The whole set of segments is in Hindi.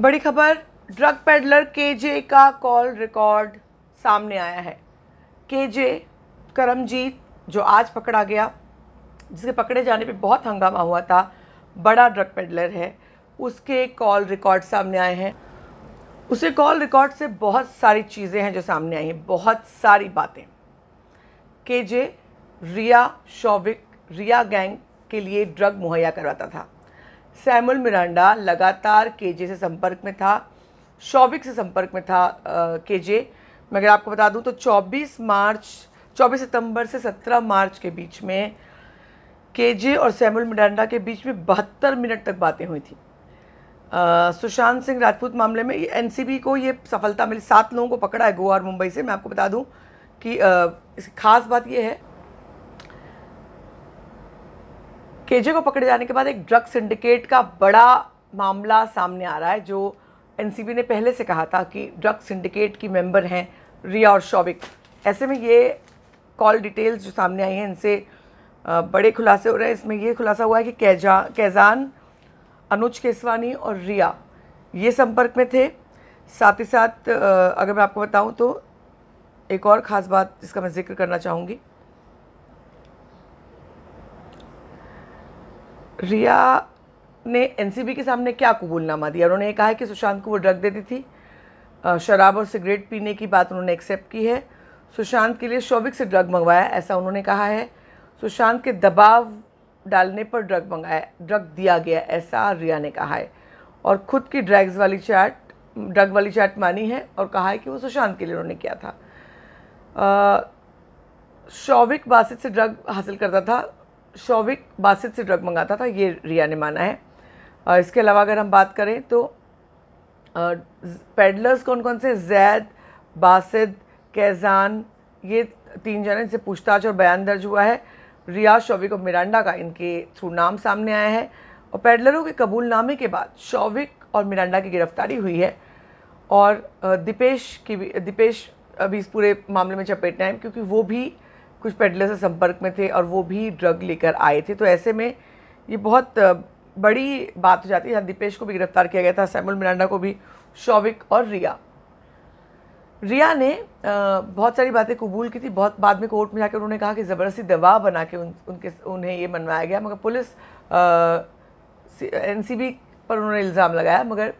बड़ी खबर ड्रग पेडलर केजे का कॉल रिकॉर्ड सामने आया है। केजे करमजीत, जो आज पकड़ा गया, जिसके पकड़े जाने पे बहुत हंगामा हुआ था, बड़ा ड्रग पेडलर है। उसके कॉल रिकॉर्ड सामने आए हैं। उसे कॉल रिकॉर्ड से बहुत सारी चीज़ें हैं जो सामने आई हैं, बहुत सारी बातें। केजे रिया शौविक, रिया गैंग के लिए ड्रग मुहैया करवाता था। सैमुल मिरांडा लगातार केजे से संपर्क में था शौविक से संपर्क में था केजे। मैं अगर आपको बता दूँ तो 24 मार्च 24 सितंबर से 17 मार्च के बीच में केजे और सैमुल मिरांडा के बीच में बहत्तर मिनट तक बातें हुई थी। सुशांत सिंह राजपूत मामले में एनसीबी को ये सफलता मिली। सात लोगों को पकड़ा है गोवा और मुंबई से। मैं आपको बता दूँ कि आ, इसकी खास बात यह है केजे को पकड़े जाने के बाद एक ड्रग सिंडिकेट का बड़ा मामला सामने आ रहा है, जो एनसीबी ने पहले से कहा था कि ड्रग सिंडिकेट की मेंबर हैं रिया और शौविक। ऐसे में ये कॉल डिटेल्स जो सामने आई हैं, इनसे बड़े खुलासे हो रहे हैं। इसमें ये खुलासा हुआ है कि कैजा, कैजान, अनुज केसवानी और रिया ये संपर्क में थे। साथ ही साथ अगर मैं आपको बताऊँ तो एक और ख़ास बात जिसका मैं ज़िक्र करना चाहूँगी रिया ने एनसीबी के सामने क्या कबूलनामा दिया? उन्होंने कहा है कि सुशांत को वो ड्रग देती थी। शराब और सिगरेट पीने की बात उन्होंने एक्सेप्ट की है। सुशांत के लिए शौविक से ड्रग मंगवाया, ऐसा उन्होंने कहा है। सुशांत के दबाव डालने पर ड्रग मंगाया ड्रग दिया गया, ऐसा रिया ने कहा है। और ख़ुद की ड्रग्स वाली चैट ड्रग वाली चैट मानी है और कहा है कि वो सुशांत के लिए उन्होंने किया था। शौविक बासित से ड्रग हासिल करता था। शौविक बासित से ड्रग मंगाता था, ये रिया ने माना है। और इसके अलावा अगर हम बात करें तो पेडलर्स कौन कौन से? जैद बासिद कैजान, ये तीन जने से पूछताछ और बयान दर्ज हुआ है। रिया, शौविक और मिरांडा का इनके थ्रू नाम सामने आया है। और पेडलरों के कबूलनामे के बाद शौविक और मिरांडा की गिरफ्तारी हुई है। और दीपेश की भी, दीपेश अभी इस पूरे मामले में चपेटना है, क्योंकि वो भी कुछ पेडलर से संपर्क में थे और वो भी ड्रग लेकर आए थे। तो ऐसे में ये बहुत बड़ी बात हो जाती है। दीपेश को भी गिरफ़्तार किया गया था सैमुल मिरांडा को भी शौविक और रिया। रिया ने बहुत सारी बातें कबूल की थी। बहुत बाद में कोर्ट में जाकर उन्होंने कहा कि ज़बरदस्ती दबाव बना के उन, उनके उन्हें ये मनवाया गया। मगर पुलिस एनसीबी पर उन्होंने इल्ज़ाम लगाया। मगर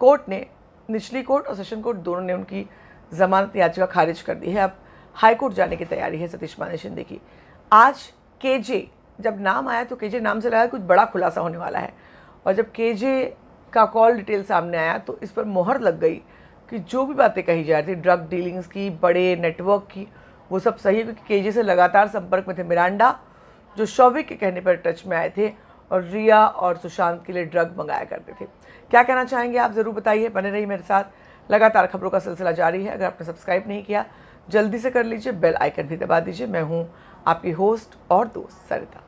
कोर्ट ने निचली कोर्ट और सेशन कोर्ट दोनों ने उनकी ज़मानत याचिका खारिज कर दी है। अब हाई कोर्ट जाने की तैयारी है सतीश माने शिंदे की। आज केजे, जब नाम आया तो केजे नाम से लगा कुछ बड़ा खुलासा होने वाला है। और जब केजे का कॉल डिटेल सामने आया तो इस पर मोहर लग गई कि जो भी बातें कही जा रही थी ड्रग डीलिंग्स की, बड़े नेटवर्क की, वो सब सही है क्योंकि केजे से लगातार संपर्क में थे मिरांडा, जो शौविक के कहने पर टच में आए थे और रिया और सुशांत के लिए ड्रग मंगाया करते थे। क्या कहना चाहेंगे आप? ज़रूर बताइए, बने रहिए मेरे साथ। लगातार खबरों का सिलसिला जारी है। अगर आपने सब्सक्राइब नहीं किया, जल्दी से कर लीजिए, बेल आइकन भी दबा दीजिए। मैं हूँ आपकी होस्ट और दोस्त सरिता।